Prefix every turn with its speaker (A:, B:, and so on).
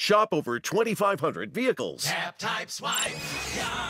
A: Shop over 2,500 vehicles.
B: Tap, type, swipe. Yeah.